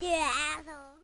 丫头。